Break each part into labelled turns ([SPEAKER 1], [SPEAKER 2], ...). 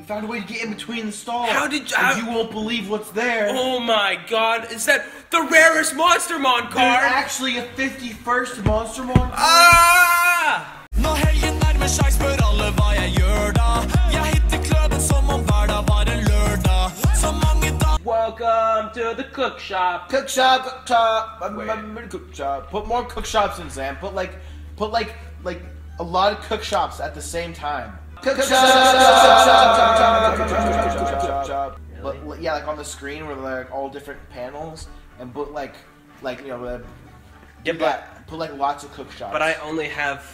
[SPEAKER 1] We found a way to get in between the stalls.
[SPEAKER 2] How did you- how-
[SPEAKER 1] you won't believe what's there.
[SPEAKER 2] Oh my god, is that the rarest Monstermon
[SPEAKER 1] There's
[SPEAKER 2] card?
[SPEAKER 1] actually a 51st Monstermon card.
[SPEAKER 2] Ah!
[SPEAKER 3] Når helgen nærmer seg, spør alle hva jeg gjør da. Jeg hitter kløben som om hver dag var en lørdag. Så mange dager
[SPEAKER 2] Welcome to the cook shop.
[SPEAKER 1] Cook shop, cook shop,
[SPEAKER 2] Wait.
[SPEAKER 1] cook shop. Put more cook shops in, Sam. Put like, put like, like a lot of cook shops at the same time. But yeah, like on the screen where like all different panels, and put like, like you know,
[SPEAKER 2] Yeah, but.
[SPEAKER 1] Put like lots of cook shops.
[SPEAKER 2] but I only have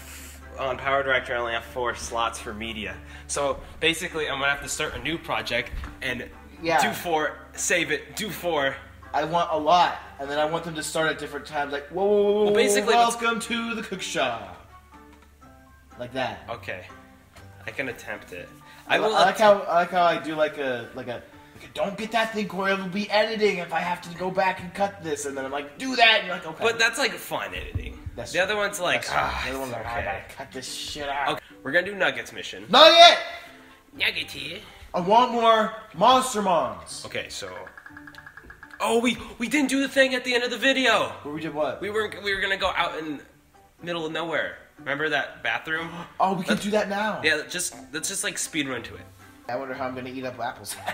[SPEAKER 2] on PowerDirector. I only have four slots for media. So basically, I'm gonna have to start a new project and
[SPEAKER 1] Yeah.
[SPEAKER 2] do four, save it, do four.
[SPEAKER 1] I want a lot, and then I want them to start at different times. Like, whoa, whoa, whoa,
[SPEAKER 2] Well, basically,
[SPEAKER 1] welcome to the cook shop. Like that.
[SPEAKER 2] Okay, I can attempt it.
[SPEAKER 1] I,
[SPEAKER 2] I will.
[SPEAKER 1] I like how I like how I do like a like a like a don't get that thing, Corey. It'll be editing if I have to go back and cut this, and then I'm like, do that, and you're like, okay.
[SPEAKER 2] But that's like fun editing.
[SPEAKER 1] That's
[SPEAKER 2] the other one's like, ah,
[SPEAKER 1] the other one's like, I gotta cut this shit out.
[SPEAKER 2] Okay, we're gonna do Nuggets mission.
[SPEAKER 1] Nugget.
[SPEAKER 2] Nugget here.
[SPEAKER 1] I want more Monster Mons.
[SPEAKER 2] Okay, so. Oh, we we didn't do the thing at the end of the video.
[SPEAKER 1] Where we did what?
[SPEAKER 2] We were we were gonna go out in middle of nowhere. Remember that bathroom?
[SPEAKER 1] oh, we can do that now.
[SPEAKER 2] Yeah, just let's just like speed run to it.
[SPEAKER 1] I wonder how I'm gonna eat up apples.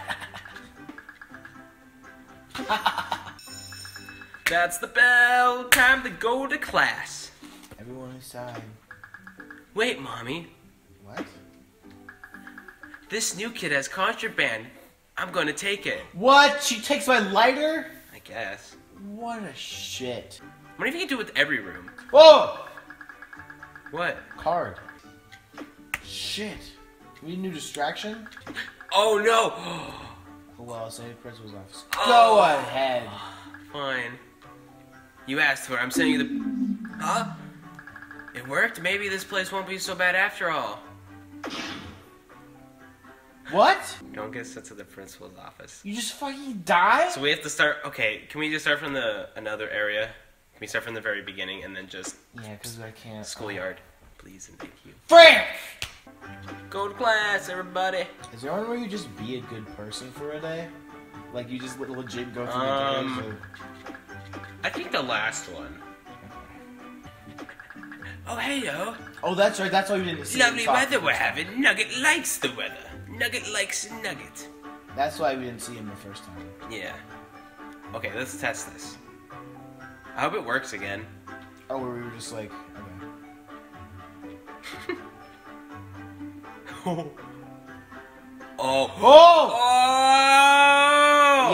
[SPEAKER 2] That's the bell. Time to go to class.
[SPEAKER 1] Everyone inside.
[SPEAKER 2] Wait, mommy.
[SPEAKER 1] What?
[SPEAKER 2] This new kid has contraband. I'm gonna take it.
[SPEAKER 1] What? She takes my lighter?
[SPEAKER 2] I guess.
[SPEAKER 1] What a shit.
[SPEAKER 2] What if you could do it with every room?
[SPEAKER 1] Whoa!
[SPEAKER 2] What?
[SPEAKER 1] Card. Shit. We need a new distraction?
[SPEAKER 2] Oh no!
[SPEAKER 1] Oh well, send the principal's office.
[SPEAKER 2] Oh.
[SPEAKER 1] Go ahead.
[SPEAKER 2] Fine. You asked for it. I'm sending you the. Huh? It worked. Maybe this place won't be so bad after all.
[SPEAKER 1] What?
[SPEAKER 2] Don't get sent to the principal's office.
[SPEAKER 1] You just fucking die?
[SPEAKER 2] So we have to start. Okay, can we just start from the another area? We start from the very beginning and then just
[SPEAKER 1] Yeah, because I can't.
[SPEAKER 2] schoolyard, please and thank you.
[SPEAKER 1] Frank!
[SPEAKER 2] Go to class, everybody.
[SPEAKER 1] Is there one where you just be a good person for a day? Like you just legit go through
[SPEAKER 2] Um,
[SPEAKER 1] the day?
[SPEAKER 2] I think the last one. Oh hey yo,
[SPEAKER 1] Oh, that's right. That's why we didn't see.
[SPEAKER 2] lovely weather we're having. Nugget likes the weather. Nugget likes Nugget.
[SPEAKER 1] That's why we didn't see him the first time.
[SPEAKER 2] Yeah. Okay, let's test this. I hope it works again.
[SPEAKER 1] Oh, where we were just like, okay.
[SPEAKER 2] oh.
[SPEAKER 1] Oh!
[SPEAKER 2] Oh!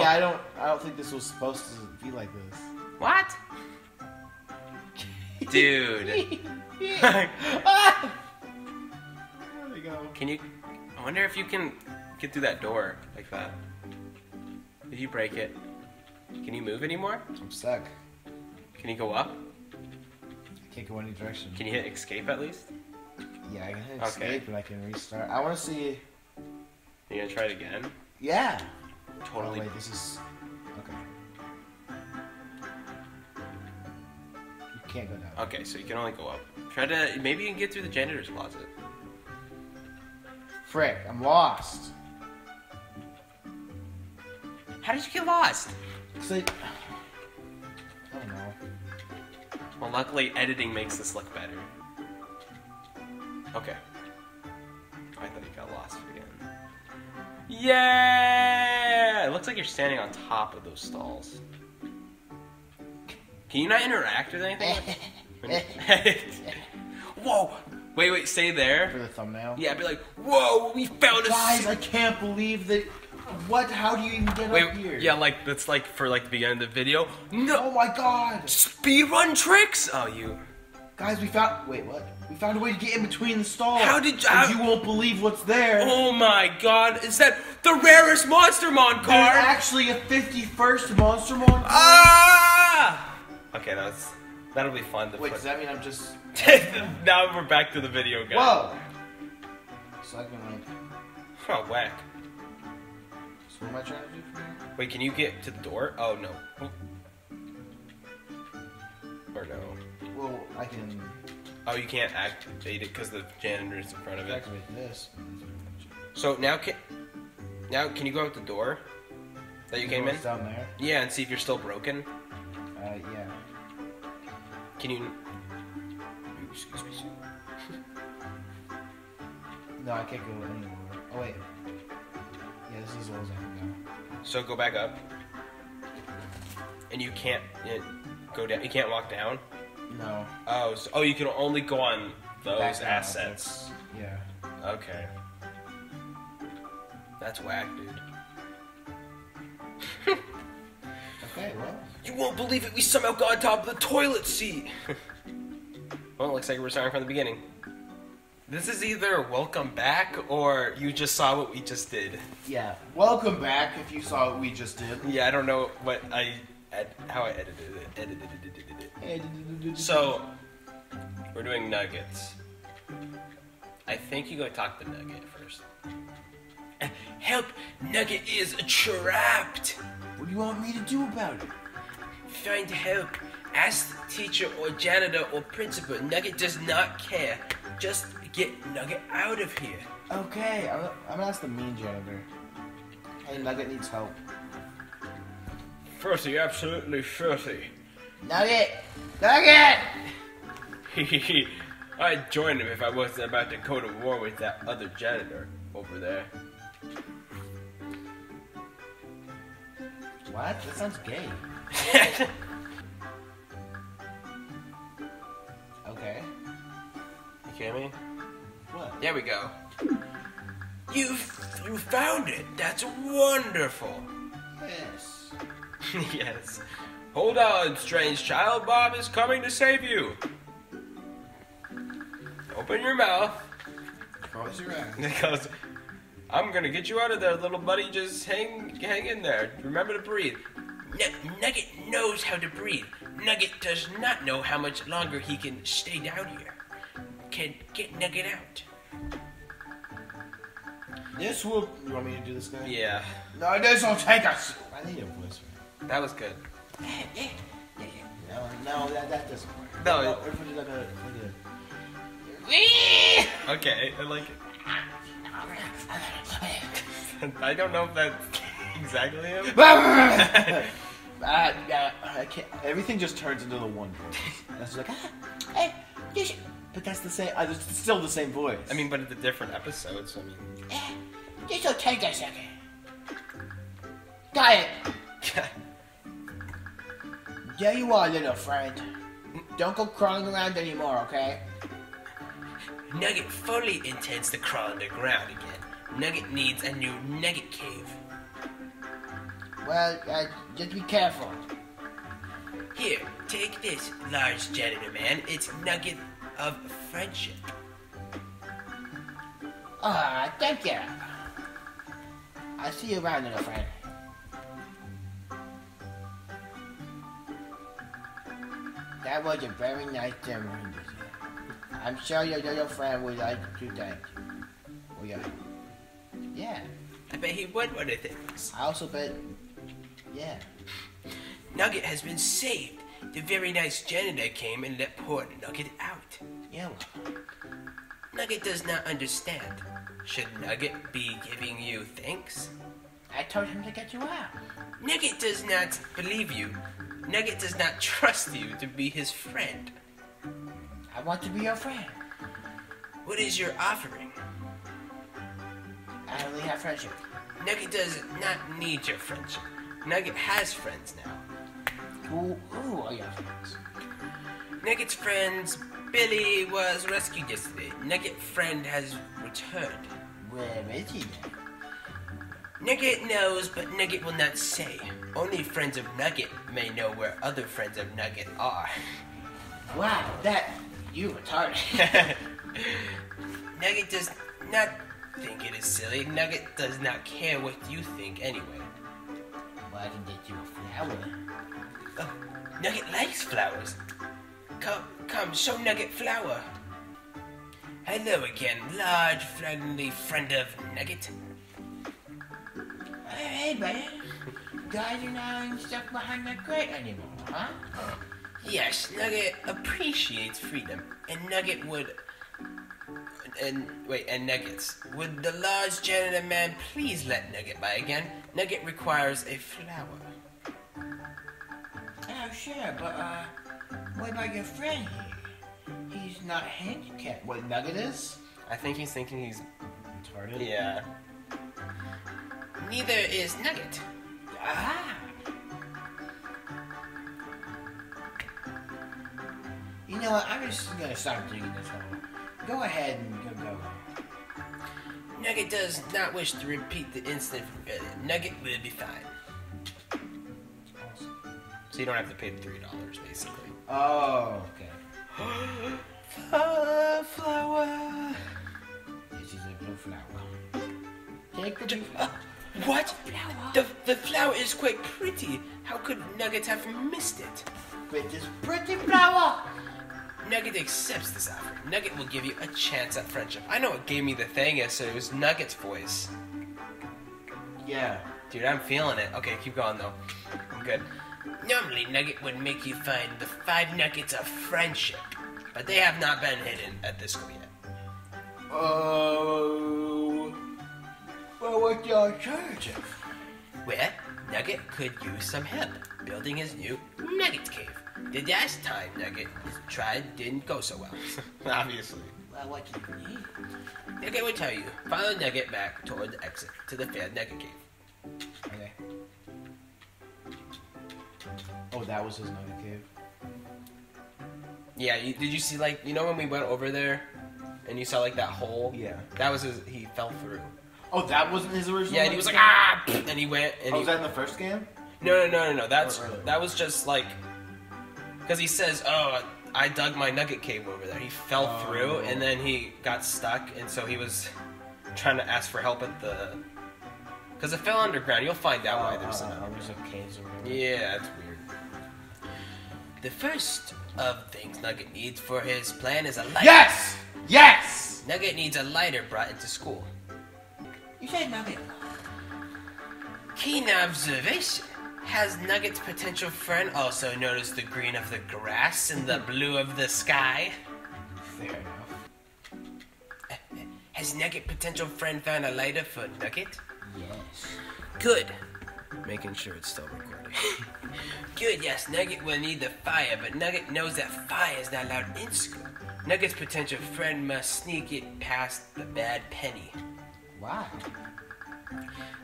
[SPEAKER 1] Yeah, I don't. I don't think this was supposed to be like this.
[SPEAKER 2] What? Dude.
[SPEAKER 1] ah! There we go.
[SPEAKER 2] Can you? I wonder if you can get through that door like that. Did you break it? Can you move anymore?
[SPEAKER 1] I'm stuck.
[SPEAKER 2] Can you go up?
[SPEAKER 1] I can't go any direction.
[SPEAKER 2] Can you hit escape at least?
[SPEAKER 1] Yeah, I can hit
[SPEAKER 2] Okay.
[SPEAKER 1] escape and I can restart. I want to see.
[SPEAKER 2] You gonna try it again?
[SPEAKER 1] Yeah.
[SPEAKER 2] Totally.
[SPEAKER 1] Oh, wait, this is. Okay. You can't go down.
[SPEAKER 2] Okay, so you can only go up. Try to. Maybe you can get through the janitor's closet.
[SPEAKER 1] Frick, I'm lost.
[SPEAKER 2] How did you get lost?
[SPEAKER 1] Cause I. I don't know.
[SPEAKER 2] Well, luckily editing makes this look better. Okay. I thought you got lost again. Yeah! It looks like you're standing on top of those stalls. Can you not interact with anything? Whoa! Wait, wait, stay there.
[SPEAKER 1] For the thumbnail.
[SPEAKER 2] Yeah, be like, whoa, we found a
[SPEAKER 1] Guys, I can't believe that. What? How do you even get
[SPEAKER 2] Wait,
[SPEAKER 1] up here?
[SPEAKER 2] yeah, like that's like for like the beginning of the video. No.
[SPEAKER 1] Oh my god!
[SPEAKER 2] speedrun tricks. Oh, you.
[SPEAKER 1] Guys, we found. Wait, what? We found a way to get in between the stalls.
[SPEAKER 2] How did you- how-
[SPEAKER 1] you won't believe what's there.
[SPEAKER 2] Oh my God! Is that the rarest Monstermon
[SPEAKER 1] There's
[SPEAKER 2] card?
[SPEAKER 1] actually a 51st Monstermon card.
[SPEAKER 2] Ah! Okay, that's that'll be fun to
[SPEAKER 1] Wait, does that mean I'm just.
[SPEAKER 2] now we're back to the video, guys.
[SPEAKER 1] Whoa! Second like.
[SPEAKER 2] Oh, whack.
[SPEAKER 1] So what am I trying to do?
[SPEAKER 2] Wait, can you get to the door? Oh no. Or no.
[SPEAKER 1] Well, I can
[SPEAKER 2] Oh, you can't activate it because the janitor's in front of it.
[SPEAKER 1] activate this.
[SPEAKER 2] So now can Now, can you go out the door that you came in?
[SPEAKER 1] Down there.
[SPEAKER 2] Yeah, and see if you're still broken.
[SPEAKER 1] Uh, yeah.
[SPEAKER 2] Can you? Excuse me.
[SPEAKER 1] No, I can't go anymore. Oh wait. Yeah, this is as low as I
[SPEAKER 2] So go back up. And you can't uh, go down. You can't walk down.
[SPEAKER 1] No.
[SPEAKER 2] Oh, so, oh, you can only go on those
[SPEAKER 1] Back down,
[SPEAKER 2] assets.
[SPEAKER 1] Yeah.
[SPEAKER 2] Okay. That's whack, dude.
[SPEAKER 1] Okay, well.
[SPEAKER 2] You won't believe it. We somehow got on top of the toilet seat. well, it looks like we're starting from the beginning. This is either welcome back or you just saw what we just did.
[SPEAKER 1] Yeah. Welcome back if you saw what we just did.
[SPEAKER 2] Yeah, I don't know what I ed- how I edited it. Edited it. So we're doing nuggets. I think you go talk to Nugget first. Uh, Help! Nugget is trapped.
[SPEAKER 1] What do you want me to do about it?
[SPEAKER 2] Find help. Ask the teacher or janitor or principal. Nugget does not care. Just get Nugget out of here.
[SPEAKER 1] Okay, I'm, I'm gonna ask the mean janitor. Hey, Nugget needs help.
[SPEAKER 2] Filthy, absolutely filthy.
[SPEAKER 1] Nugget! Nugget!
[SPEAKER 2] I'd join him if I wasn't about to go to war with that other janitor over there.
[SPEAKER 1] What? That sounds gay. Okay.
[SPEAKER 2] You me?
[SPEAKER 1] What?
[SPEAKER 2] There we go. You you found it. That's wonderful.
[SPEAKER 1] Yes.
[SPEAKER 2] yes. Hold on, strange child. Bob is coming to save you. Open your mouth
[SPEAKER 1] Close your eyes.
[SPEAKER 2] because I'm gonna get you out of there, little buddy. Just hang hang in there. Remember to breathe. N- Nugget knows how to breathe. Nugget does not know how much longer he can stay down here. Can get Nugget out.
[SPEAKER 1] This will. You want me to do this guy?
[SPEAKER 2] Yeah,
[SPEAKER 1] No, this will take us. I need a voice
[SPEAKER 2] that was good.
[SPEAKER 1] it. No, no, that, that doesn't work.
[SPEAKER 2] No,
[SPEAKER 1] no
[SPEAKER 2] it-
[SPEAKER 1] if we do like a,
[SPEAKER 2] Okay, I like it. I don't know if that's exactly him.
[SPEAKER 1] a uh, yeah, I can't. Everything just turns into the one voice. That's like, ah, hey, you should. But that's the same. Uh, it's still the same voice.
[SPEAKER 2] I mean, but it's a different episode, so I mean.
[SPEAKER 1] eh, this will take a second. Got it. There you are, little friend. Don't go crawling around anymore, okay?
[SPEAKER 2] Nugget fully intends to crawl underground again. Nugget needs a new Nugget cave.
[SPEAKER 1] Well, uh, just be careful.
[SPEAKER 2] Here, take this, large janitor man. It's Nugget of friendship.
[SPEAKER 1] Ah, thank you. I'll see you around, little friend. That was a very nice ceremony. I'm sure your little friend would like to thank you. Oh, yeah. Yeah.
[SPEAKER 2] I bet he would one of things.
[SPEAKER 1] I also bet. Yeah.
[SPEAKER 2] Nugget has been saved. The very nice janitor came and let poor Nugget out.
[SPEAKER 1] Yeah. Well,
[SPEAKER 2] Nugget does not understand. Should Nugget be giving you thanks?
[SPEAKER 1] I told him to get you out.
[SPEAKER 2] Nugget does not believe you. Nugget does not trust you to be his friend.
[SPEAKER 1] I want to be your friend.
[SPEAKER 2] What is your offering?
[SPEAKER 1] I only have friendship.
[SPEAKER 2] Nugget does not need your friendship. Nugget has friends now.
[SPEAKER 1] Who, who are your friends?
[SPEAKER 2] Nugget's friends, Billy was rescued yesterday. Nugget friend has returned.
[SPEAKER 1] Where is he then?
[SPEAKER 2] Nugget knows, but Nugget will not say. Only friends of Nugget may know where other friends of Nugget are.
[SPEAKER 1] Wow, that. You retarded.
[SPEAKER 2] Nugget does not think it is silly. Nugget does not care what you think anyway.
[SPEAKER 1] well, I can get you a flower.
[SPEAKER 2] Oh, Nugget likes flowers. Come, come, show Nugget flower. Hello again, large, friendly friend of Nugget.
[SPEAKER 1] Hey, man. Guys are not stuck behind that crate anymore, huh?
[SPEAKER 2] Yes, Nugget appreciates freedom, and Nugget would. and wait, and Nuggets. Would the large janitor man please let Nugget by again? Nugget requires a flower.
[SPEAKER 1] Oh, sure, but, uh, what about your friend here? He's not handicapped. What, Nugget is?
[SPEAKER 2] I think he's thinking he's
[SPEAKER 1] Retarded?
[SPEAKER 2] yeah. Neither is Nugget.
[SPEAKER 1] Ah! You know what? I'm just gonna stop digging this hole. Go ahead and go go.
[SPEAKER 2] Nugget does not wish to repeat the incident from. Nugget will be fine. So you don't have to pay the three dollars, basically.
[SPEAKER 1] Oh, okay.
[SPEAKER 2] Flower, flower.
[SPEAKER 1] This is a blue flower. Take the blue flower.
[SPEAKER 2] what? The, the flower is quite pretty. How could Nugget have missed it?
[SPEAKER 1] With this pretty flower.
[SPEAKER 2] Nugget accepts this offer. Nugget will give you a chance at friendship. I know what gave me the thing is, so it was Nugget's voice.
[SPEAKER 1] Yeah.
[SPEAKER 2] Dude, I'm feeling it. Okay, keep going though. I'm good. Normally, Nugget would make you find the five nuggets of friendship, but they have not been hidden at this school yet.
[SPEAKER 1] Oh. well, what's the alternative?
[SPEAKER 2] Where Nugget could use some help building his new Nugget Cave. The last time Nugget tried didn't go so well. Obviously.
[SPEAKER 1] Well, what do you need?
[SPEAKER 2] Nugget will tell you. Follow Nugget back toward the exit to the failed Nugget Cave.
[SPEAKER 1] Okay. Oh, that was his nugget cave.
[SPEAKER 2] Yeah, you, did you see like you know when we went over there and you saw like that hole?
[SPEAKER 1] Yeah.
[SPEAKER 2] That was his. He fell through.
[SPEAKER 1] Oh, that wasn't his original.
[SPEAKER 2] Yeah, and he was like ah, and he went and
[SPEAKER 1] Oh,
[SPEAKER 2] he.
[SPEAKER 1] was that in the first game?
[SPEAKER 2] No, no, no, no, no. That's
[SPEAKER 1] Or earlier?
[SPEAKER 2] that was just like because he says, "Oh, I dug my nugget cave over there." He fell
[SPEAKER 1] Oh.
[SPEAKER 2] through and then he got stuck, and so he was trying to ask for help at the because it fell underground. You'll find out why there's
[SPEAKER 1] uh,
[SPEAKER 2] an underground.
[SPEAKER 1] there's a caves over.
[SPEAKER 2] Yeah, that's weird. The first of things Nugget needs for his plan is a lighter.
[SPEAKER 1] Yes! Yes!
[SPEAKER 2] Nugget needs a lighter brought into school.
[SPEAKER 1] You said nugget.
[SPEAKER 2] Keen observation. Has Nugget's potential friend also noticed the green of the grass and the blue of the sky?
[SPEAKER 1] Fair enough.
[SPEAKER 2] Has Nugget potential friend found a lighter for Nugget?
[SPEAKER 1] Yes.
[SPEAKER 2] Good. Making sure it's still recording. Good, yes, Nugget will need the fire, but Nugget knows that fire is not allowed in school. Nugget's potential friend must sneak it past the bad penny.
[SPEAKER 1] Why?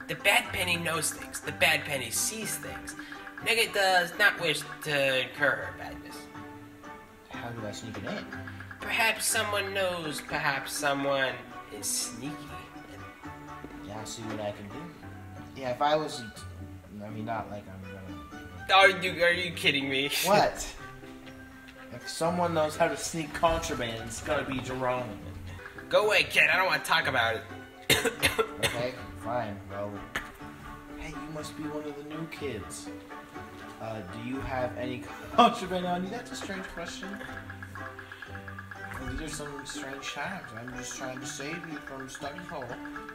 [SPEAKER 2] The bad penny knows things. The bad penny sees things. Nugget does not wish to incur her badness.
[SPEAKER 1] How do I sneak it in?
[SPEAKER 2] Perhaps someone knows. Perhaps someone is sneaky. And
[SPEAKER 1] Yeah, I'll see what I can do. Yeah, if I was, I mean, not like I'm gonna.
[SPEAKER 2] are you are you kidding me?
[SPEAKER 1] What? if someone knows how to sneak contraband, it's gotta be Jerome.
[SPEAKER 2] Go away, kid. I don't want to talk about it.
[SPEAKER 1] Okay, fine. Well, hey, you must be one of the new kids. Uh, do you have any contraband on you? That's a strange question. These are some strange times. I'm just trying to save you from study hall.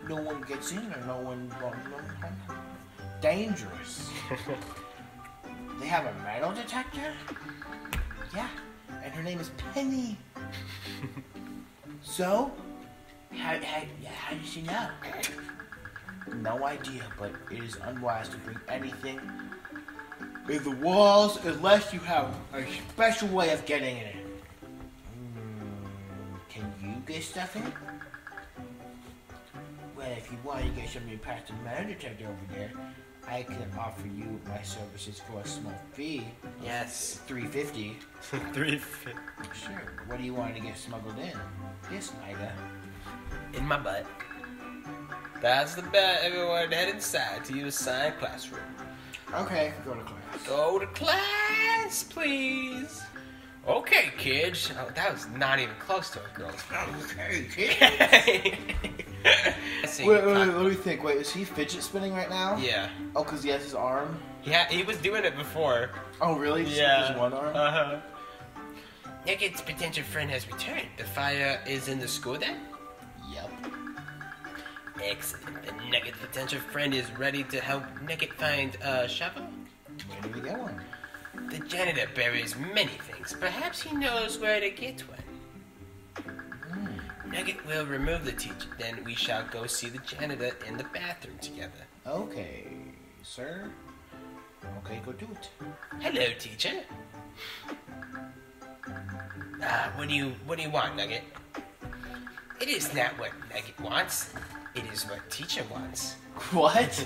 [SPEAKER 1] No one gets in or no one. Dangerous. they have a metal detector? Yeah, and her name is Penny. so, how, how, how does she know? No idea, but it is unwise to bring anything in the walls unless you have a special way of getting it in. Hmm, you stuff in? Well, if you want to get something past the detector over there, I can offer you my services for a small fee.
[SPEAKER 2] Yes.
[SPEAKER 1] Three fifty.
[SPEAKER 2] Three
[SPEAKER 1] Sure. What do you want to get smuggled in? This, Ida.
[SPEAKER 2] in my butt. That's the bet. Everyone head inside to your assigned classroom.
[SPEAKER 1] Okay, go to class.
[SPEAKER 2] Go to class, please. Okay, kids. Oh, that was not even close to a girl's
[SPEAKER 1] Okay, kid. Wait, wait, wait, let me think. Wait, is he fidget spinning right now?
[SPEAKER 2] Yeah.
[SPEAKER 1] Oh, because he has his arm?
[SPEAKER 2] Yeah, he was doing it before.
[SPEAKER 1] Oh, really? Just with
[SPEAKER 2] Yeah.
[SPEAKER 1] His one arm?
[SPEAKER 2] Uh huh. Nugget's potential friend has returned. The fire is in the school then?
[SPEAKER 1] yep.
[SPEAKER 2] Excellent. The Nugget's potential friend is ready to help Nugget find a shovel?
[SPEAKER 1] Where do we get one?
[SPEAKER 2] The janitor buries many things. Perhaps he knows where to get one. Nugget will remove the teacher. Then we shall go see the janitor in the bathroom together.
[SPEAKER 1] Okay, sir. Okay, go do it.
[SPEAKER 2] Hello, teacher. Ah, what do you what do you want, Nugget? It is not what Nugget wants. It is what teacher wants.
[SPEAKER 1] What?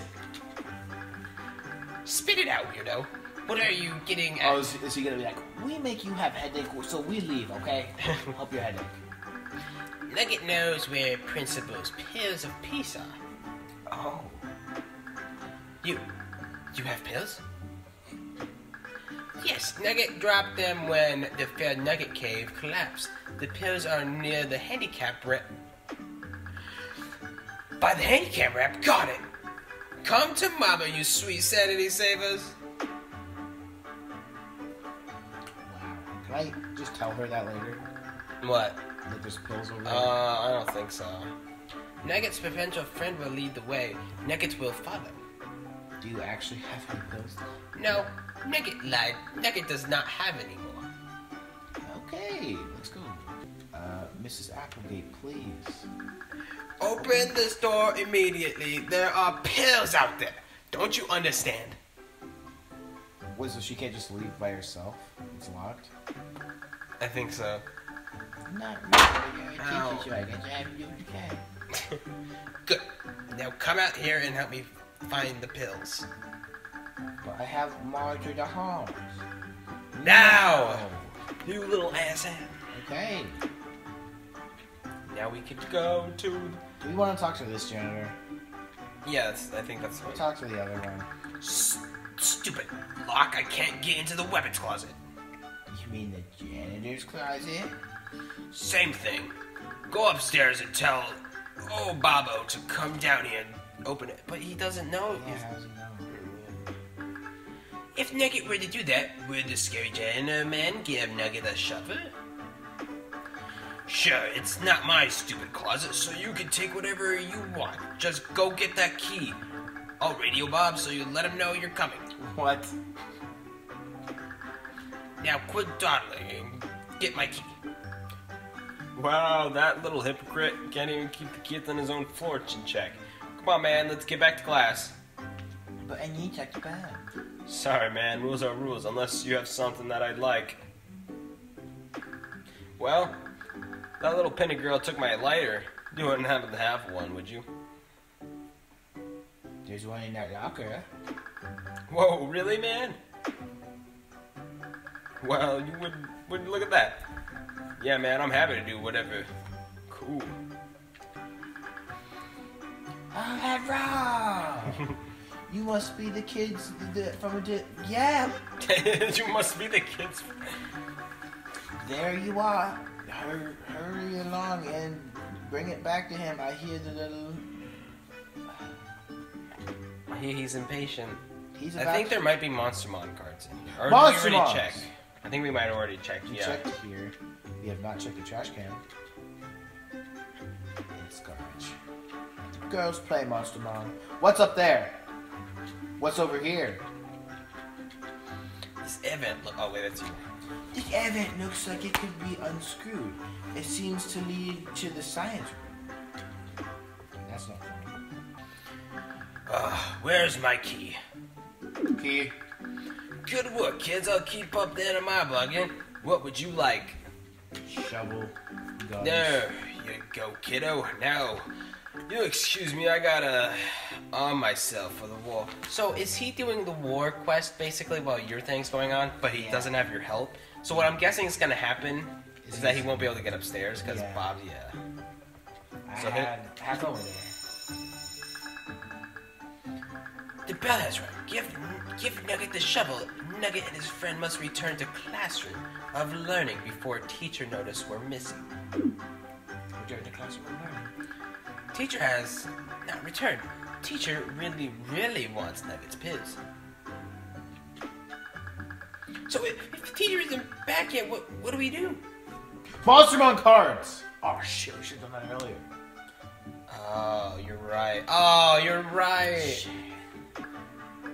[SPEAKER 2] Spit it out, weirdo. What are you getting oh, at?
[SPEAKER 1] Oh, is, is he gonna be like, we make you have headache, so we leave, okay? Help your headache.
[SPEAKER 2] Nugget knows where Principal's pills of peace are.
[SPEAKER 1] Oh.
[SPEAKER 2] You, you have pills? Yes, Nugget dropped them when the fair Nugget Cave collapsed. The pills are near the handicap ramp. By the handicap ramp, got it! Come to Mama, you sweet sanity savers!
[SPEAKER 1] I just tell her that later?
[SPEAKER 2] What?
[SPEAKER 1] That there's pills over there?
[SPEAKER 2] Uh, I don't think so. Nugget's potential friend will lead the way. Nugget will follow.
[SPEAKER 1] Do you actually have any pills?
[SPEAKER 2] No, Nugget lied. Nugget does not have any more.
[SPEAKER 1] Okay, let's go. Uh, Mrs. Applegate, please.
[SPEAKER 2] Open this door immediately. There are pills out there. Don't you understand?
[SPEAKER 1] Wait, so she can't just leave by herself? It's locked?
[SPEAKER 2] I think so.
[SPEAKER 1] Not really.
[SPEAKER 2] Ow.
[SPEAKER 1] teach you, I guess. I have to do what you.
[SPEAKER 2] Good. Now come out here and help me find the pills.
[SPEAKER 1] But I have Marjorie the Harms.
[SPEAKER 2] Now! You little asshat.
[SPEAKER 1] Okay.
[SPEAKER 2] Now we can go to.
[SPEAKER 1] Do we want to talk to this janitor?
[SPEAKER 2] Yes, I think that's
[SPEAKER 1] We'll
[SPEAKER 2] what.
[SPEAKER 1] talk to the other one.
[SPEAKER 2] S- stupid lock! I can't get into the weapons closet.
[SPEAKER 1] You mean the janitor's closet?
[SPEAKER 2] Same thing. Go upstairs and tell oh Bobo to come down here and open it. But he doesn't know.
[SPEAKER 1] Yeah, how's he know?
[SPEAKER 2] If Nugget were to do that, would the scary janitor man give Nugget a shovel? Sure, it's not my stupid closet, so you can take whatever you want. Just go get that key. I'll radio Bob so you let him know you're coming.
[SPEAKER 1] What?
[SPEAKER 2] Now quit dawdling and get my key. Wow, that little hypocrite can't even keep the kids on his own floor in check. Come on, man, let's get back to class.
[SPEAKER 1] But I need to check the bag.
[SPEAKER 2] Sorry, man. Rules are rules, unless you have something that I'd like. Well, that little penny girl took my lighter. You wouldn't happen to have one, would you?
[SPEAKER 1] There's one in that locker.
[SPEAKER 2] Whoa, really, man? Well, you wouldn't, wouldn't look at that. Yeah, man, I'm happy to do whatever. Cool.
[SPEAKER 1] Oh, that you must be the kids the, from a di- yeah.
[SPEAKER 2] you must be the kids.
[SPEAKER 1] There you are. Hur- hurry along and bring it back to him. I hear the little.
[SPEAKER 2] I hear he's impatient.
[SPEAKER 1] He's
[SPEAKER 2] I think there might be Monstermon cards in here. Or
[SPEAKER 1] Monstermons!
[SPEAKER 2] did already check? I think we might have already checked,
[SPEAKER 1] You
[SPEAKER 2] yeah.
[SPEAKER 1] checked here. We have not checked the trash can. It's garbage. Girls play Monster Mom. What's up there? What's over here?
[SPEAKER 2] This event, look, oh wait, that's you.
[SPEAKER 1] This event looks like it could be unscrewed. It seems to lead to the science room. That's not funny.
[SPEAKER 2] Uh, where's my key?
[SPEAKER 1] Key.
[SPEAKER 2] Good work, kids. I'll keep up there in my bugging. What would you like?
[SPEAKER 1] Shovel. Guns.
[SPEAKER 2] There you go, kiddo. Now, you excuse me, I gotta arm myself for the war. So, is he doing the war quest basically while your thing's going on, but he
[SPEAKER 1] Yeah.
[SPEAKER 2] doesn't have your help? So, what I'm guessing is gonna happen is
[SPEAKER 1] Is
[SPEAKER 2] that he won't be able to get upstairs because
[SPEAKER 1] Yeah.
[SPEAKER 2] Bob, yeah.
[SPEAKER 1] I
[SPEAKER 2] So
[SPEAKER 1] had half over there.
[SPEAKER 2] The bell has rung. Give, give Nugget the shovel. Nugget and his friend must return to classroom of learning before teacher notice we're missing.
[SPEAKER 1] Return to classroom of learning.
[SPEAKER 2] Teacher has not returned. Teacher really, really wants Nugget's pills. So if, if the teacher isn't back yet, what, what do we do?
[SPEAKER 1] Monstermon cards! Oh shit, we should have done that earlier.
[SPEAKER 2] Oh, you're right. Oh, you're right.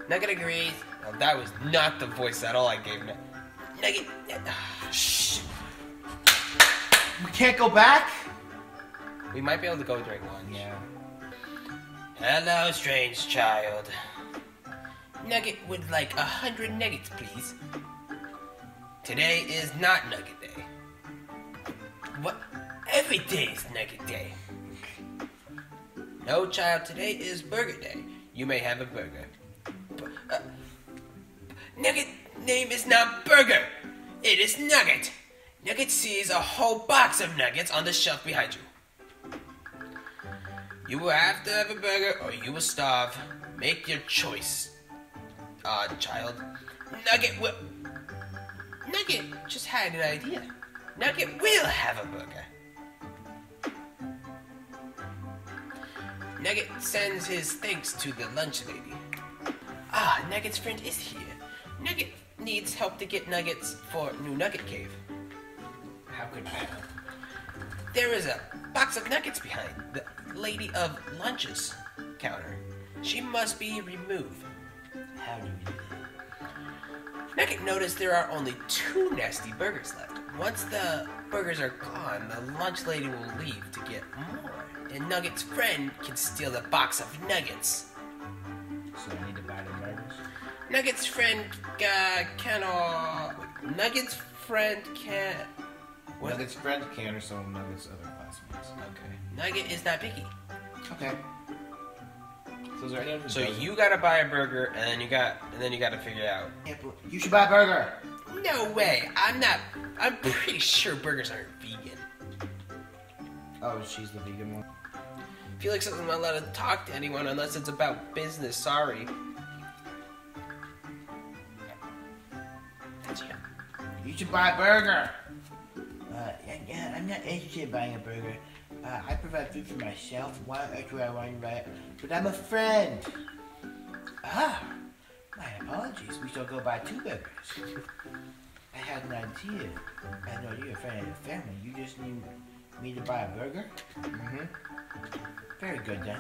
[SPEAKER 2] Nugget agrees. Now, that was not the voice at all I gave Nugget. Nugget.
[SPEAKER 1] Shh. We can't go back?
[SPEAKER 2] We might be able to go during lunch.
[SPEAKER 1] Yeah.
[SPEAKER 2] Hello, strange child. Nugget would like a hundred nuggets, please. Today is not Nugget Day. What? Every day is Nugget Day. No, child, today is Burger Day. You may have a burger. Uh, nugget name is not Burger. It is Nugget. Nugget sees a whole box of nuggets on the shelf behind you. You will have to have a burger or you will starve. Make your choice, uh, child. Nugget will. Nugget just had an idea. Nugget will have a burger. Nugget sends his thanks to the lunch lady. Ah, Nugget's friend is here. Nugget needs help to get nuggets for New Nugget Cave. How could I help? There is a box of nuggets behind the lady of lunches counter. She must be removed. How do we do that? Nugget noticed there are only two nasty burgers left. Once the burgers are gone, the lunch lady will leave to get more. And Nugget's friend can steal the box of nuggets.
[SPEAKER 1] So
[SPEAKER 2] Nugget's friend uh, cannot. wait, Nugget's friend can. What?
[SPEAKER 1] Nuggets friend can or some Nuggets other classmates.
[SPEAKER 2] Okay. Nugget is not picky.
[SPEAKER 1] Okay. So is there anyone
[SPEAKER 2] So you gotta buy a burger, and then you got, and then you gotta figure it out.
[SPEAKER 1] Yeah, but You should buy a burger.
[SPEAKER 2] No way! I'm not. I'm pretty sure burgers aren't vegan.
[SPEAKER 1] Oh, she's the vegan one.
[SPEAKER 2] Felix isn't allowed to talk to anyone unless it's about business. Sorry. You
[SPEAKER 1] should buy a burger. Uh, yeah, yeah, I'm not interested in buying a burger. Uh, I provide food for myself. Why do I want to buy it? But I'm a friend. Ah, my apologies. We shall go buy two burgers. I had an idea. I know you're a friend of the family. You just need me to buy a burger? Mm-hmm. Very good, then.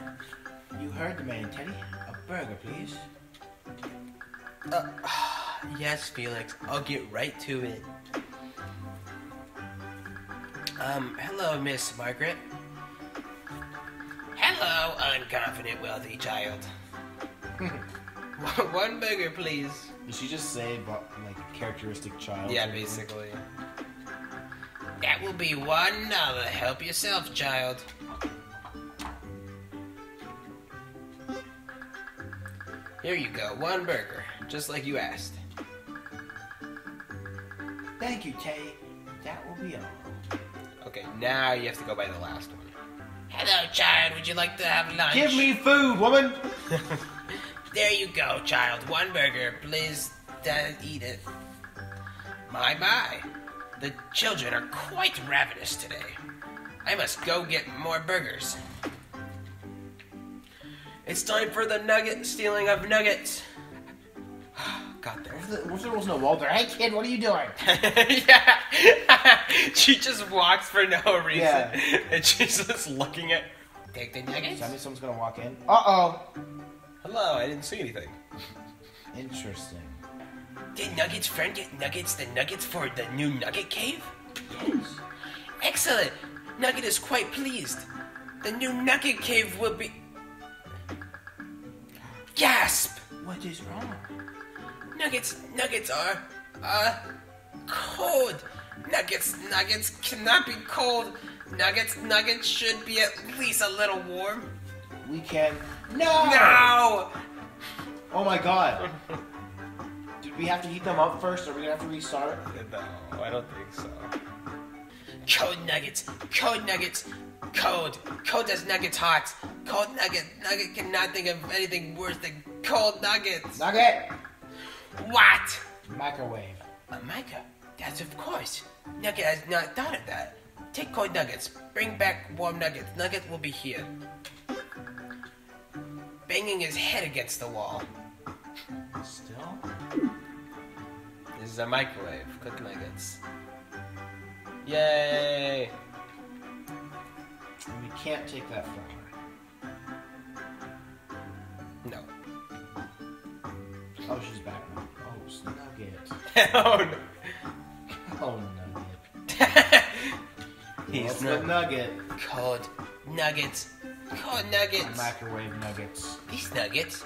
[SPEAKER 1] You heard the man, Teddy. A burger, please.
[SPEAKER 2] Yes, Felix. I'll get right to it. Um, hello, Miss Margaret. Hello, unconfident, wealthy child. One burger, please.
[SPEAKER 1] Did she just say like characteristic child?
[SPEAKER 2] Yeah, basically. That will be one dollar. Help yourself, child. Here you go, one burger, just like you asked.
[SPEAKER 1] Thank you, Teddy. That will be all.
[SPEAKER 2] Okay, now you have to go by the last one. Hello, child. Would you like to have lunch?
[SPEAKER 1] Give me food, woman.
[SPEAKER 2] There you go, child. One burger. Please uh, eat it. My, my. The children are quite ravenous today. I must go get more burgers. It's time for the nugget stealing of nuggets. Got there.
[SPEAKER 1] What if, the, what if there was no wall there? Hey, kid, what are you doing?
[SPEAKER 2] yeah. she just walks for no reason.
[SPEAKER 1] Yeah.
[SPEAKER 2] And she's just looking at. Take the
[SPEAKER 1] Does
[SPEAKER 2] nuggets.
[SPEAKER 1] that mean someone's gonna walk in? Uh oh.
[SPEAKER 2] Hello, I didn't see anything.
[SPEAKER 1] Interesting.
[SPEAKER 2] Did Nugget's friend get nuggets? The nuggets for the new Nugget Cave?
[SPEAKER 1] Yes.
[SPEAKER 2] Excellent! Nugget is quite pleased. The new Nugget Cave will be. Gasp!
[SPEAKER 1] What is wrong?
[SPEAKER 2] Nuggets, nuggets are, uh, cold. Nuggets, nuggets cannot be cold. Nuggets, nuggets should be at least a little warm.
[SPEAKER 1] We can. No.
[SPEAKER 2] No!
[SPEAKER 1] Oh my god. Did we have to heat them up first? Are we gonna have to restart?
[SPEAKER 2] No, I don't think so. Cold nuggets, cold nuggets, cold, cold does nuggets hot. Cold nugget, nugget cannot think of anything worse than cold nuggets.
[SPEAKER 1] Nugget.
[SPEAKER 2] What?
[SPEAKER 1] Microwave.
[SPEAKER 2] A Micah? That's of course. Nugget has not thought of that. Take cold nuggets. Bring back warm nuggets. Nugget will be here. Banging his head against the wall.
[SPEAKER 1] Still.
[SPEAKER 2] This is a microwave. Cook nuggets. Yay!
[SPEAKER 1] We can't take that flour.
[SPEAKER 2] No.
[SPEAKER 1] Oh, she's back now. Oh, Nugget.
[SPEAKER 2] oh no.
[SPEAKER 1] Oh, Nugget.
[SPEAKER 2] He's not
[SPEAKER 1] Nugget?
[SPEAKER 2] Cod nuggets. Oh, nuggets.
[SPEAKER 1] Microwave nuggets.
[SPEAKER 2] These nuggets,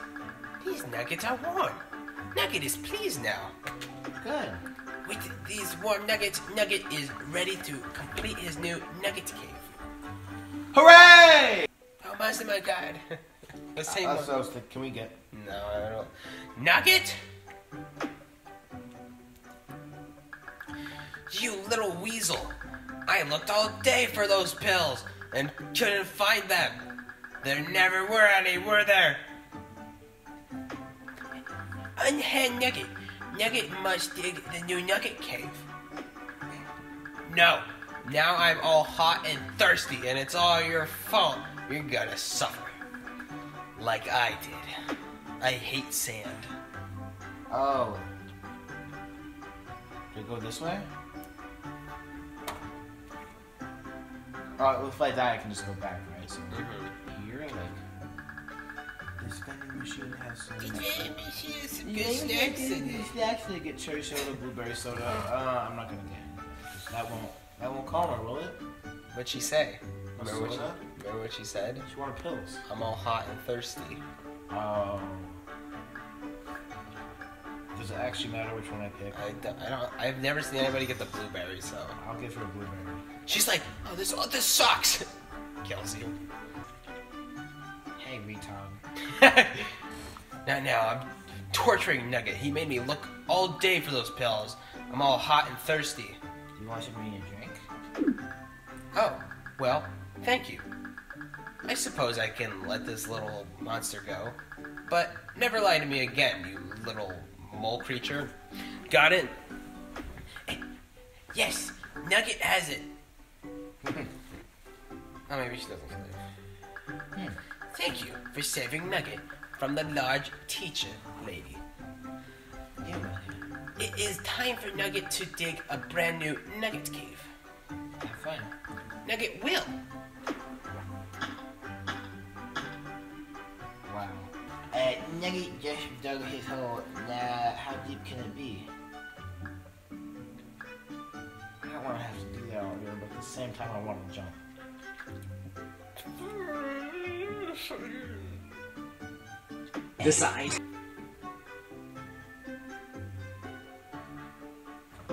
[SPEAKER 2] these nuggets are warm. Nugget is pleased now.
[SPEAKER 1] Good.
[SPEAKER 2] With these warm nuggets, Nugget is ready to complete his new Nugget cave.
[SPEAKER 1] Hooray!
[SPEAKER 2] Oh, Master, my God. the same
[SPEAKER 1] That's
[SPEAKER 2] one.
[SPEAKER 1] I. Can we get?
[SPEAKER 2] No, I don't. Nugget? You little weasel. I looked all day for those pills and couldn't find them. There never were any, were there? Unhand Nugget. Nugget must dig the new Nugget cave. No. Now I'm all hot and thirsty and it's all your fault. You're gonna suffer. Like I did. I hate sand.
[SPEAKER 1] Oh. Do we go this way? Alright, well, if I die, I can just go back, right? So here, like, this vending machine has some.
[SPEAKER 2] Some
[SPEAKER 1] Yeah,
[SPEAKER 2] good
[SPEAKER 1] you
[SPEAKER 2] snacks
[SPEAKER 1] get-
[SPEAKER 2] in
[SPEAKER 1] you
[SPEAKER 2] it.
[SPEAKER 1] snacks and get cherry soda, blueberry soda. Uh, I'm not gonna get it. 'cause That won't. That won't calm her, will it?
[SPEAKER 2] What'd she say? Remember what, she, remember what she said?
[SPEAKER 1] She wanted pills.
[SPEAKER 2] I'm all hot and thirsty.
[SPEAKER 1] Oh. Does it actually matter which one I pick?
[SPEAKER 2] I don't, I don't. I've never seen anybody get the blueberry, so
[SPEAKER 1] I'll give her a blueberry.
[SPEAKER 2] She's like, "Oh, this, oh, this sucks." You.
[SPEAKER 1] Hey, retard.
[SPEAKER 2] now, now I'm torturing Nugget. He made me look all day for those pills. I'm all hot and thirsty.
[SPEAKER 1] Do you want some me a drink?
[SPEAKER 2] Oh, well, thank you. I suppose I can let this little monster go. But never lie to me again, you little mole creature. Got it? Yes, Nugget has it. Oh, maybe she doesn't kill it. Thank you for saving Nugget from the large teacher lady.
[SPEAKER 1] Yeah,
[SPEAKER 2] It is time for Nugget to dig a brand new Nugget cave.
[SPEAKER 1] have fun.
[SPEAKER 2] Nugget will.
[SPEAKER 1] Wow. Uh, Nugget just dug his hole. Now, how deep can it be? I don't want to have to do that all year, but at the same time, I want to jump.
[SPEAKER 4] Decide.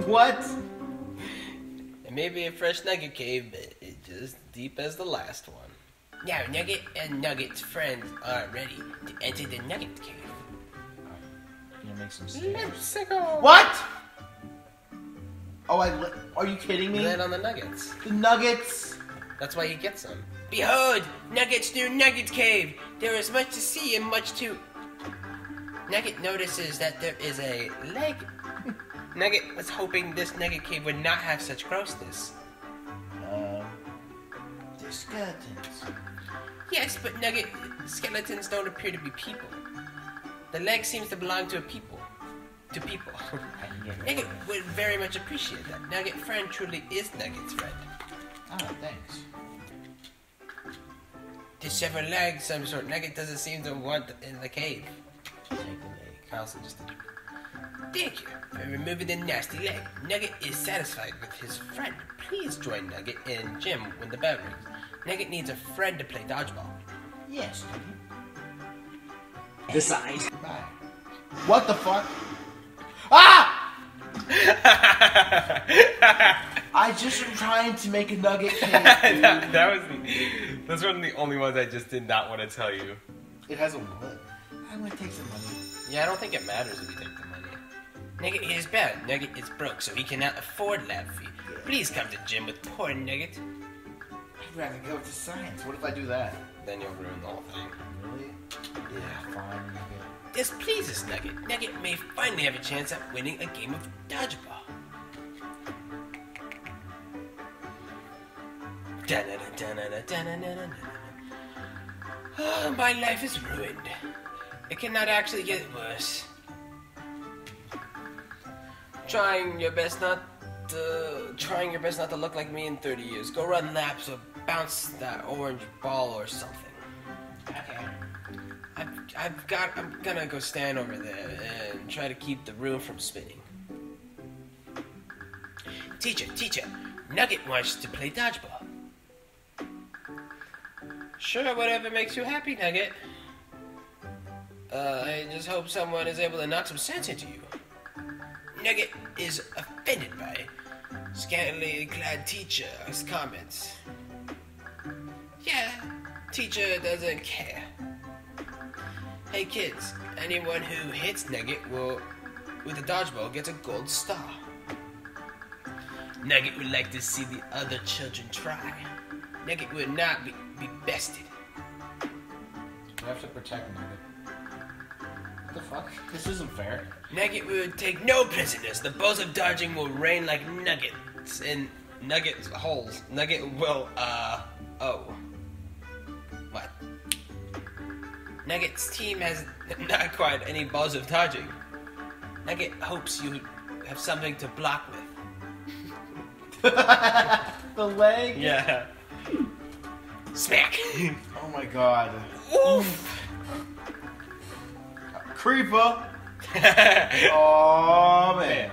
[SPEAKER 1] What?
[SPEAKER 2] It may be a fresh nugget cave, but it's just deep as the last one. Now, Nugget and Nugget's friends are ready to enter the Nugget cave.
[SPEAKER 1] Gonna make some mm, stairs.
[SPEAKER 2] What?
[SPEAKER 1] What? Oh, I. Li- are you kidding me?
[SPEAKER 2] Land on the Nuggets.
[SPEAKER 1] The nuggets.
[SPEAKER 2] That's why he gets them. Behold, Nugget's new Nugget cave. There is much to see and much to. Nugget notices that there is a leg. Nugget was hoping this Nugget cave would not have such grossness.
[SPEAKER 1] Um. They're skeletons.
[SPEAKER 2] Yes, but Nugget skeletons don't appear to be people. The leg seems to belong to a people. To people.
[SPEAKER 1] I can get it.
[SPEAKER 2] Nugget would very much appreciate that. Nugget friend truly is Nugget's friend.
[SPEAKER 1] Oh, thanks.
[SPEAKER 2] To sever legs, some sort. Nugget doesn't seem to want in the cave.
[SPEAKER 1] Take the leg.
[SPEAKER 2] Carlson just did. Thank you for removing the nasty leg. Nugget is satisfied with his friend. Please join Nugget and gym when the bell rings. Nugget needs a friend to play dodgeball.
[SPEAKER 1] Yes, Nugget.
[SPEAKER 4] Decide.
[SPEAKER 1] Bye. What the fuck? Ah! I just am trying to make a nugget cake.
[SPEAKER 2] that, that was those were the only ones I just did not want to tell you.
[SPEAKER 1] It has a what? I'm gonna take some money.
[SPEAKER 2] Yeah, I don't think it matters if you take the money. Nugget is bad. Nugget is broke, so he cannot afford lab fee. Please come to gym with poor Nugget.
[SPEAKER 1] I'd rather go to science. What if I do that?
[SPEAKER 2] Then you'll ruin the whole thing.
[SPEAKER 1] Really? Yeah, fine, nugget.
[SPEAKER 2] This pleases Nugget. Nugget may finally have a chance at winning a game of dodgeball. Ah, My life is ruined. It cannot actually get worse. Trying your best not to, trying your best not to look like me in 30 years. Go run laps or bounce that orange ball or something.
[SPEAKER 1] Okay.
[SPEAKER 2] I've, I've got. I'm gonna go stand over there and try to keep the room from spinning. Teacher, teacher, Nugget wants to play dodgeball. Sure, whatever makes you happy, Nugget. Uh, I just hope someone is able to knock some sense into you. Nugget is offended by scantily clad teacher's comments. Yeah, teacher doesn't care. Hey kids, anyone who hits Nugget will, with a dodgeball gets a gold star. Nugget would like to see the other children try. Nugget would not be, be bested.
[SPEAKER 1] You have to protect Nugget. What the fuck? This isn't fair.
[SPEAKER 2] Nugget would take no prisoners. The balls of dodging will rain like nuggets in Nugget's holes. Nugget will, uh, oh. What? Nugget's team has not acquired any balls of dodging. Nugget hopes you have something to block with.
[SPEAKER 1] The leg?
[SPEAKER 2] Yeah. Smack.
[SPEAKER 1] Oh my god.
[SPEAKER 2] Oof.
[SPEAKER 1] Creeper! Oh man.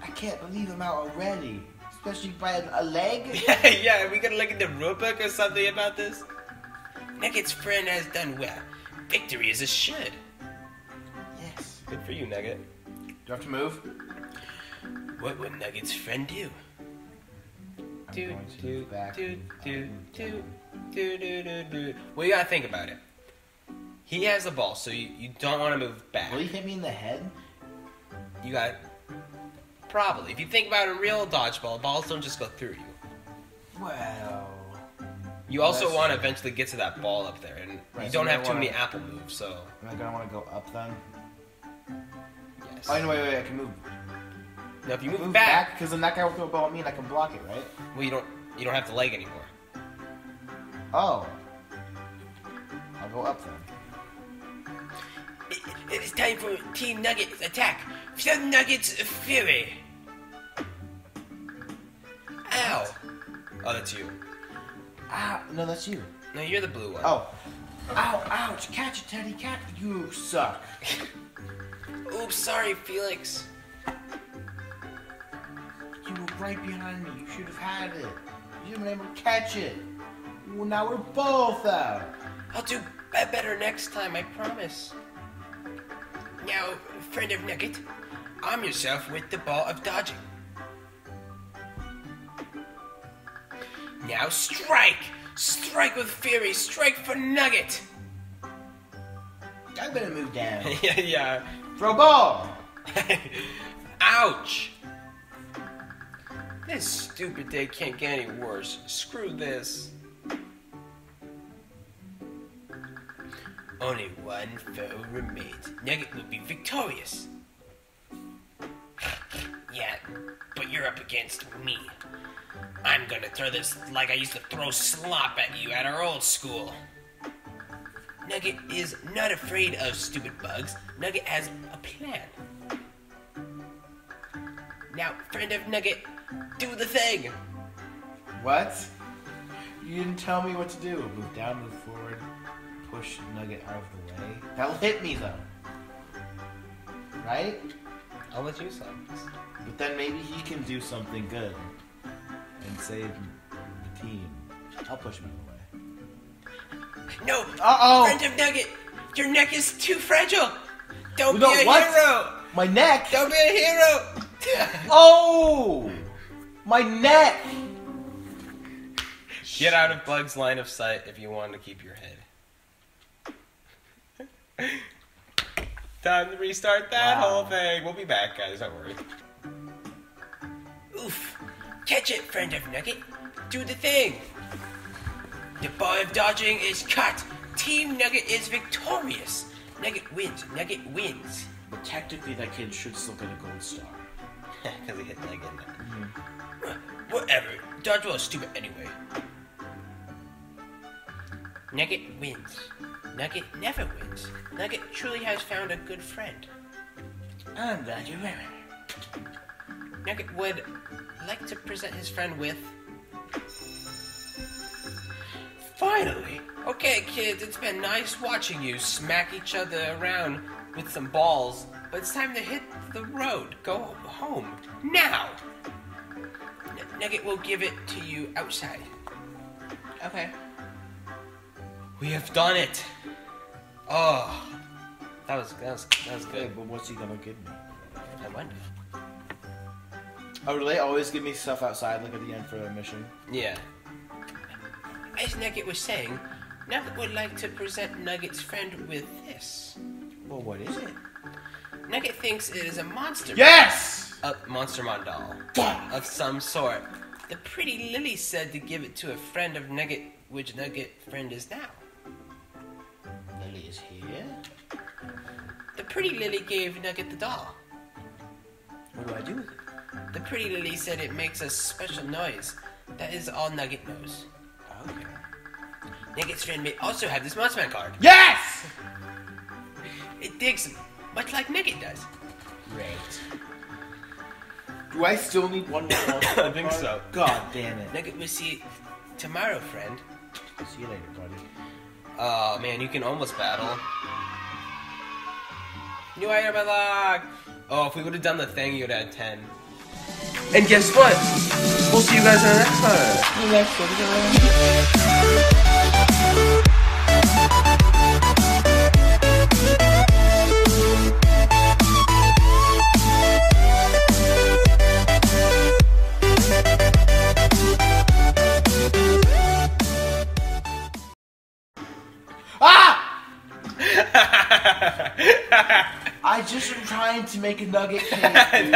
[SPEAKER 1] I can't believe I'm out already. Especially by a leg?
[SPEAKER 2] yeah, are we gonna look at the rulebook or something about this. Nugget's friend has done well. Victory is assured.
[SPEAKER 1] Yes.
[SPEAKER 2] Good for you, Nugget.
[SPEAKER 1] Do I have to move?
[SPEAKER 2] What would Nugget's friend do? Do, do, do, do, do, do, do, do. Well, you gotta think about it. He has the ball, so you, you don't want to move back.
[SPEAKER 1] Will he hit me in the head?
[SPEAKER 2] You got probably. If you think about a real dodgeball, balls don't just go through you.
[SPEAKER 1] Well.
[SPEAKER 2] You also want to eventually get to that ball up there, and you
[SPEAKER 1] Right, so
[SPEAKER 2] don't
[SPEAKER 1] you
[SPEAKER 2] have too many
[SPEAKER 1] wanna-
[SPEAKER 2] apple moves. So
[SPEAKER 1] Am I gonna want to go up then?
[SPEAKER 2] yes.
[SPEAKER 1] Oh, no, wait, wait, I can move.
[SPEAKER 2] Now, if you move,
[SPEAKER 1] Move
[SPEAKER 2] back,
[SPEAKER 1] back, because then that guy will throw a ball at me and I can block it, right?
[SPEAKER 2] well, you don't you don't have the leg anymore.
[SPEAKER 1] Oh. I'll go up then.
[SPEAKER 2] It, it is time for Team Nuggets attack. The Nuggets Fury. Ow. Oh, that's you.
[SPEAKER 1] Ah, no, that's you.
[SPEAKER 2] No, you're the blue one.
[SPEAKER 1] Oh. Ow, ouch, catch it, Teddy, catch You suck.
[SPEAKER 2] Oops, sorry, Felix.
[SPEAKER 1] Right behind me. You should have had it. You should have been able to catch it. Well, now we're both out.
[SPEAKER 2] I'll do better next time, I promise. Now, friend of Nugget, arm yourself with the ball of dodging. Now strike! Strike with fury! Strike for Nugget!
[SPEAKER 1] I'm gonna move down.
[SPEAKER 2] yeah, yeah.
[SPEAKER 1] Throw ball.
[SPEAKER 2] Ouch! This stupid day can't get any worse. Screw this. Only one foe remains. Nugget will be victorious. yeah, but you're up against me. I'm gonna throw this like I used to throw slop at you at our old school. Nugget is not afraid of stupid bugs. Nugget has a plan. Now, friend of Nugget, do the thing.
[SPEAKER 1] What? You didn't tell me what to do. Move down, move forward, push Nugget out of the way. That'll hit me though. Right?
[SPEAKER 2] I'll let you say.
[SPEAKER 1] But then maybe he can do something good and save the team. I'll push him out of the way.
[SPEAKER 2] No,
[SPEAKER 1] Uh-oh.
[SPEAKER 2] friend of Nugget, your neck is too fragile. Don't
[SPEAKER 1] No,
[SPEAKER 2] be a
[SPEAKER 1] what?
[SPEAKER 2] hero.
[SPEAKER 1] My neck!
[SPEAKER 2] Don't be a hero.
[SPEAKER 1] Oh! My neck!
[SPEAKER 2] Get out of Bug's line of sight if you want to keep your head. Time to restart that
[SPEAKER 1] Wow.
[SPEAKER 2] whole thing. We'll be back, guys. Don't worry. Oof. Catch it, friend of Nugget. Do the thing. The ball of dodging is cut. Team Nugget is victorious. Nugget wins. Nugget wins.
[SPEAKER 1] But technically, that kid should still get a gold star.
[SPEAKER 2] Because he hit leg in there. Whatever. Dodgeball is stupid anyway. Nugget wins. Nugget never wins. Nugget truly has found a good friend.
[SPEAKER 1] I'm glad you remember.
[SPEAKER 2] Nugget would like to present his friend with. Finally! Okay, kids, it's been nice watching you smack each other around with some balls, it's time to hit the road. Go home. Now! N- Nugget will give it to you outside.
[SPEAKER 1] Okay.
[SPEAKER 2] We have done it. Oh, that was that was that was
[SPEAKER 1] Yeah,
[SPEAKER 2] good.
[SPEAKER 1] but what's he gonna give me?
[SPEAKER 2] I wonder.
[SPEAKER 1] Oh, do they always give me stuff outside, like at the end for a mission?
[SPEAKER 2] Yeah. As Nugget was saying, Nugget would like to present Nugget's friend with this.
[SPEAKER 1] Well, what is it?
[SPEAKER 2] Nugget thinks it is a monster.
[SPEAKER 1] Yes!
[SPEAKER 2] A Monstermon doll of some sort. The pretty Lily said to give it to a friend of Nugget, which Nugget friend is now.
[SPEAKER 1] Lily is here.
[SPEAKER 2] The pretty Lily gave Nugget the doll.
[SPEAKER 1] What do I do with it?
[SPEAKER 2] The pretty Lily said it makes a special noise. That is all Nugget knows.
[SPEAKER 1] Okay.
[SPEAKER 2] Nugget's friend may also have this Monstermon card.
[SPEAKER 1] Yes!
[SPEAKER 2] It digs much like Nugget does.
[SPEAKER 1] Great. Do I still need one more?
[SPEAKER 2] I think so.
[SPEAKER 1] God damn it.
[SPEAKER 2] Nugget will see you tomorrow, friend.
[SPEAKER 1] See you later, buddy.
[SPEAKER 2] Oh man, you can almost battle. New item unlocked! Oh, if we would have done the thing, you would have had 10. And guess what? We'll see you guys in the next one.
[SPEAKER 1] I just am trying to make a nugget cake.